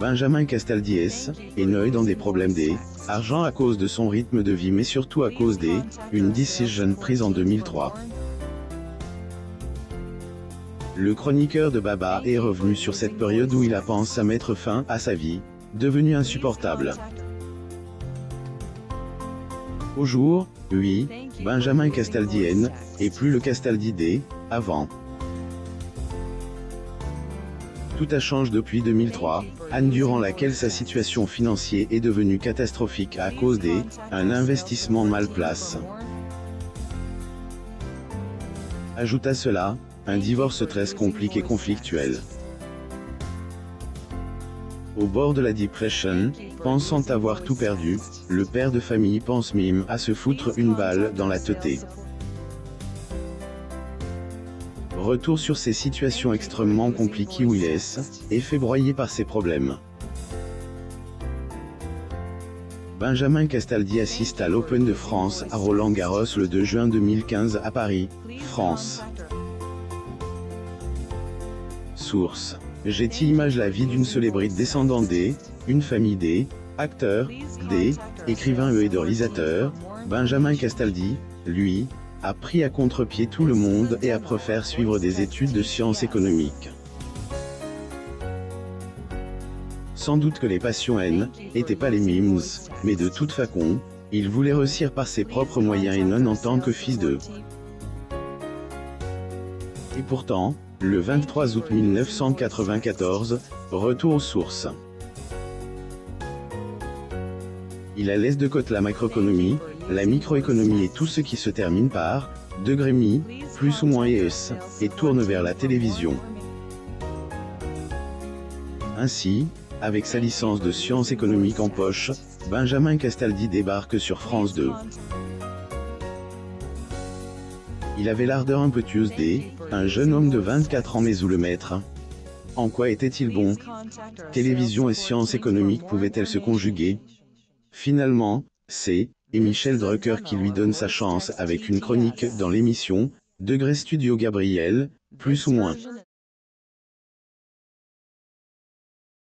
Benjamin Castaldies est dans des problèmes des argent à cause de son rythme de vie mais surtout à cause des une décision prise en 2003. Le chroniqueur de Baba est revenu sur cette période où il a pensé à mettre fin à sa vie, devenue insupportable. Au jour, oui, Benjamin Castaldien, et plus le Castaldidé, avant. Tout a changé depuis 2003, année durant laquelle sa situation financière est devenue catastrophique à cause des un investissement mal place. Ajoute à cela, un divorce très compliqué et conflictuel. Au bord de la dépression, pensant avoir tout perdu, le père de famille pense mime à se foutre une balle dans la tête. Retour sur ces situations extrêmement compliquées où il est, et fait broyer par ses problèmes. Benjamin Castaldi assiste à l'Open de France à Roland Garros le 2 juin 2015 à Paris, France. Source. Getty image la vie d'une célébrité descendant des, une famille des, acteurs, des, écrivains et réalisateurs, Benjamin Castaldi, lui, a pris à contre-pied tout le monde et a préféré suivre des études de sciences économiques. Sans doute que les passions N, étaient pas les mimes, mais de toute façon, il voulait réussir par ses propres moyens et non en tant que fils d'eux. Et pourtant, le 23 août 1994, retour aux sources. Il a laisse de côté la macroéconomie, la microéconomie et tout ce qui se termine par degré mi, plus ou moins ES, et tourne vers la télévision. Ainsi, avec sa licence de sciences économiques en poche, Benjamin Castaldi débarque sur France 2. Il avait l'ardeur impétueuse des un jeune homme de 24 ans mais où le maître En quoi était-il bon? Télévision et sciences économiques pouvaient-elles se conjuguer? Finalement, c'est et Michel Drucker qui lui donne sa chance avec une chronique dans l'émission Degré Studio Gabriel, plus ou moins.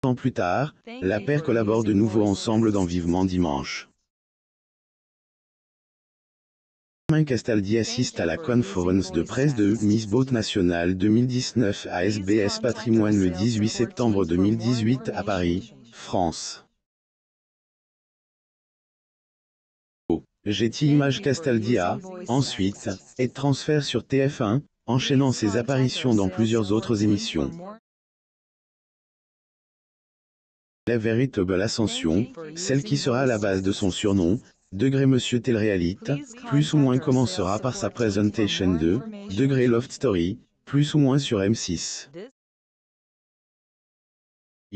Ans plus tard, la paire collabore de nouveau ensemble dans Vivement Dimanche. Romain Castaldi assiste à la conférence de presse de Miss Boat National 2019 à SBS Patrimoine le 18 septembre 2018 à Paris, France. Getty Image Castaldi a, ensuite, est transfert sur TF1, enchaînant ses apparitions dans plusieurs autres émissions. La véritable ascension, celle qui sera à la base de son surnom, Degré Monsieur Telréalite, plus ou moins commencera par sa présentation de Degré Loft Story, plus ou moins sur M6.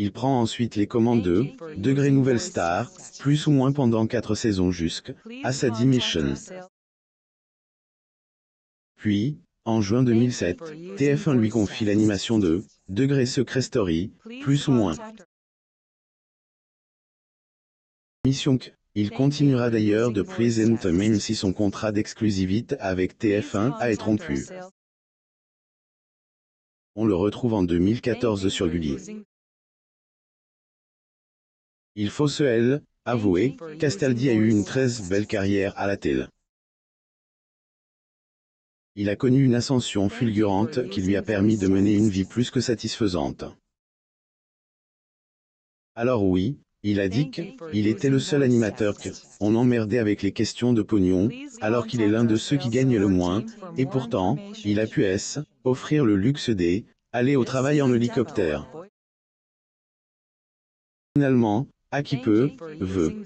Il prend ensuite les commandes de Degré Nouvelle Star, plus ou moins pendant 4 saisons jusqu'à sa démission. Puis, en juin 2007, TF1 lui confie l'animation de Degré Secret Story, plus ou moins. Mission il continuera d'ailleurs de présenter même si son contrat d'exclusivité avec TF1 a été rompu. On le retrouve en 2014 sur Gulli. Il faut se elle, avouer, Castaldi a eu une très belle carrière à la télé. Il a connu une ascension fulgurante qui lui a permis de mener une vie plus que satisfaisante. Alors oui, il a dit qu'il était le seul animateur que on emmerdait avec les questions de pognon, alors qu'il est l'un de ceux qui gagnent le moins, et pourtant, il a pu s offrir le luxe des aller au travail en hélicoptère. Finalement, à qui peut, veut.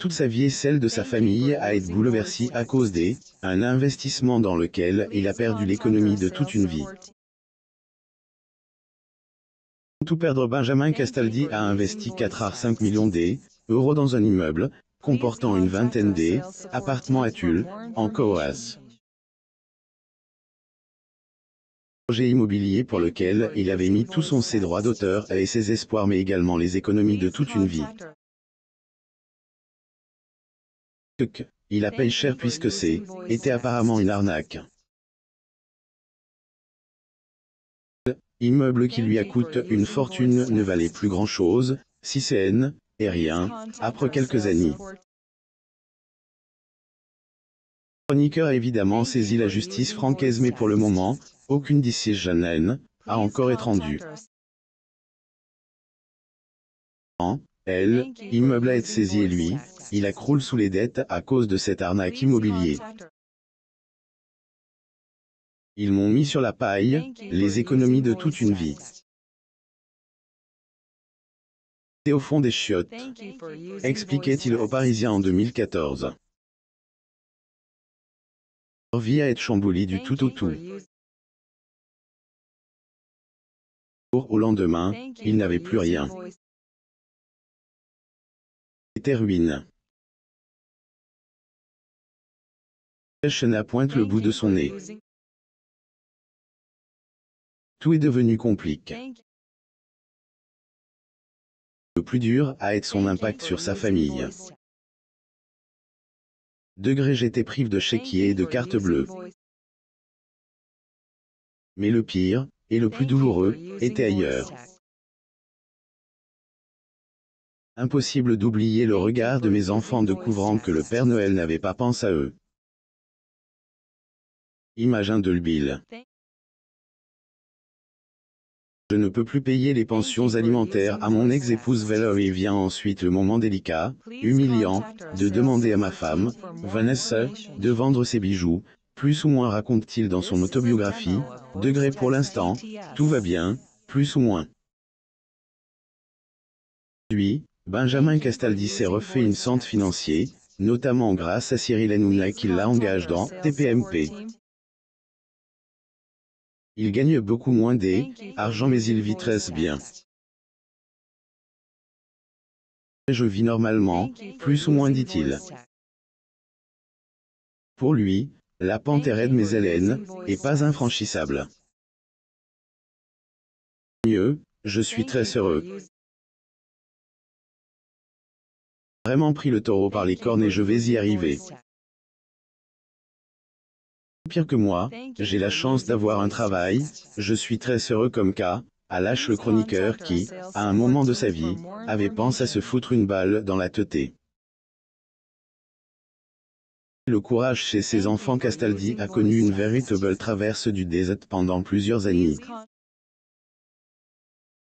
Toute sa vie et celle de sa famille a été bouleversée à cause des un investissement dans lequel il a perdu l'économie de toute une vie. Tout perdre Benjamin Castaldi a investi 4 à 5 millions d'euros dans un immeuble, comportant une vingtaine d'appartements à Tulle, en Coas. Projet immobilier pour lequel il avait mis tous son ses droits d'auteur et ses espoirs mais également les économies de toute une vie. Il a payé cher puisque c'est, apparemment une arnaque. Immeuble qui lui a coûté une fortune ne valait plus grand-chose, si c'est N, et rien, après quelques années. Chroniqueur a évidemment saisi la justice francaise mais pour le moment, aucune décision a encore été rendue. Elle, immeuble a été saisi et lui, il accroule sous les dettes à cause de cette arnaque immobilier. Ils m'ont mis sur la paille, les économies de toute une vie. C'est au fond des chiottes, expliquait-il aux Parisiens en 2014. Leur vie a été chamboulée du tout au tout. Au lendemain, il n'avait plus rien. C'était ruine. Chena pointe le bout de son nez. Tout est devenu compliqué. Le plus dur a été son impact sur sa famille. Degré j'étais prive de chéquier et de carte bleue. Mais le pire, et le plus douloureux, était ailleurs. Impossible d'oublier le regard de mes enfants découvrant que le Père Noël n'avait pas pensé à eux. Image de Bill. Je ne peux plus payer les pensions alimentaires à mon ex-épouse Valerie. Vient ensuite le moment délicat, humiliant, de demander à ma femme, Vanessa, de vendre ses bijoux, plus ou moins raconte-t-il dans son autobiographie, degré pour l'instant, tout va bien, plus ou moins. Lui, Benjamin Castaldi s'est refait une centre financier, notamment grâce à Cyril Hanouna qui l'a engage dans TPMP. Il gagne beaucoup moins des argent mais il vit très bien. Je vis normalement, plus ou moins dit-il. Pour lui, la pente est raide mais Hélène, et pas infranchissable. Mieux, je suis très heureux. Vraiment pris le taureau par les cornes et je vais y arriver. Pire que moi, j'ai la chance d'avoir un travail, je suis très heureux comme cas, à lâche le chroniqueur qui, à un moment de sa vie, avait pensé à se foutre une balle dans la teuté. Le courage chez ses enfants Castaldi a connu une véritable traverse du désert pendant plusieurs années.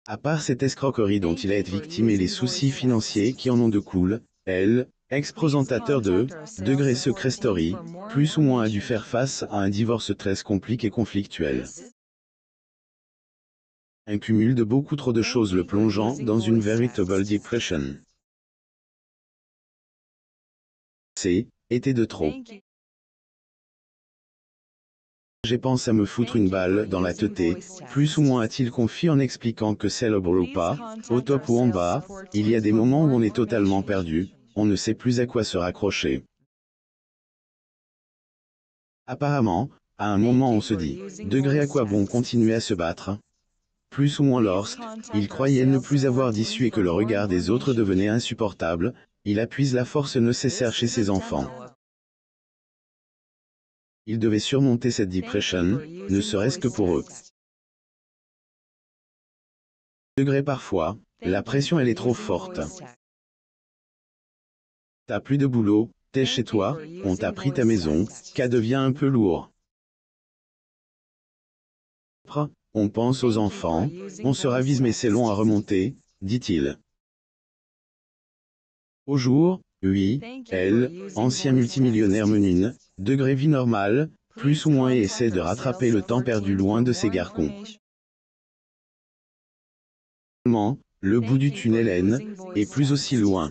À part cette escroquerie dont il a été victime et les soucis financiers qui en ont de cool, elle, Ex-présentateur de Degré Secret Story, plus ou moins a dû faire face à un divorce très compliqué et conflictuel. Un cumul de beaucoup trop de choses le plongeant dans une véritable depression. C'est, était de trop. J'ai pensé à me foutre une balle dans la teuté, plus ou moins a-t-il confié en expliquant que célèbre ou pas, au top ou en bas, il y a des moments où on est totalement perdu, on ne sait plus à quoi se raccrocher. Apparemment, à un moment on se dit, degré à quoi bon continuer à se battre? Plus ou moins lorsqu'il croyait ne plus avoir d'issue et que le regard des autres devenait insupportable, il appuise la force nécessaire chez ses enfants. Il devait surmonter cette dépression, ne serait-ce que pour eux. Degré parfois, la pression elle est trop forte. T'as plus de boulot, t'es chez toi, on t'a pris ta maison, qu'à devient un peu lourd. On pense aux enfants, on se ravise mais c'est long à remonter, dit-il. Au jour, oui, elle, ancien multimillionnaire menune, degré vie normale, plus ou moins et essaie de rattraper le temps perdu loin de ses garcons. Le bout du tunnel N, est plus aussi loin.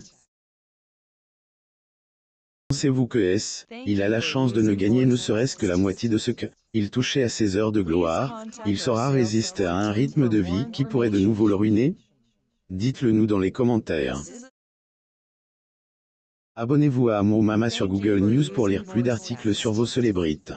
Pensez-vous que S, il a la chance de ne gagner ne serait-ce que la moitié de ce que il touchait à ses heures de gloire, il saura résister à un rythme de vie qui pourrait de nouveau le ruiner. Dites-le nous dans les commentaires. Abonnez-vous à Mo Mama sur Google News pour lire plus d'articles sur vos célébrites.